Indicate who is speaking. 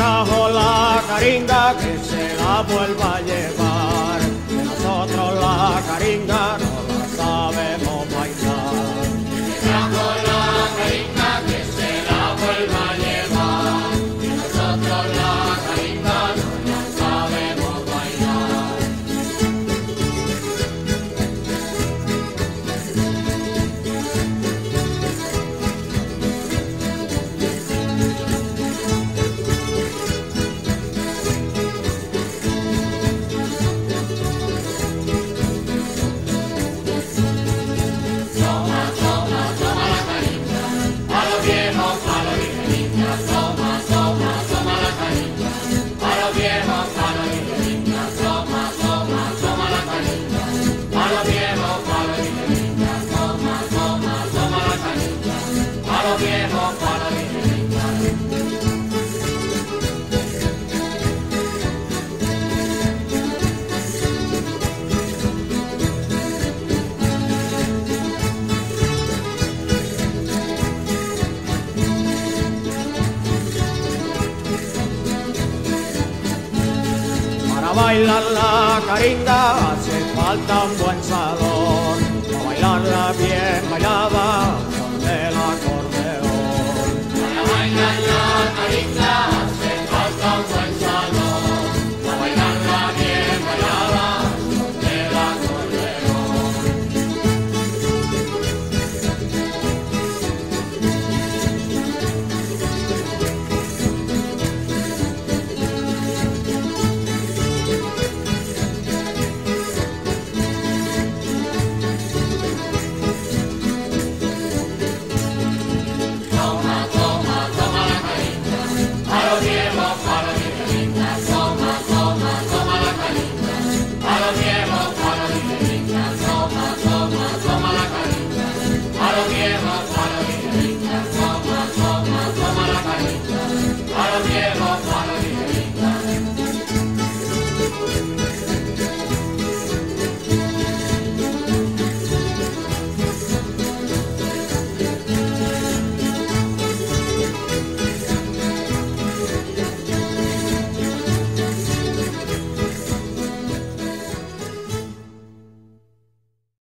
Speaker 1: trajo la caringa que se la vuelva a llevar. Nosotros la caringa Para bailar la caringa hace falta un buen salón. Para bailarla bien bailada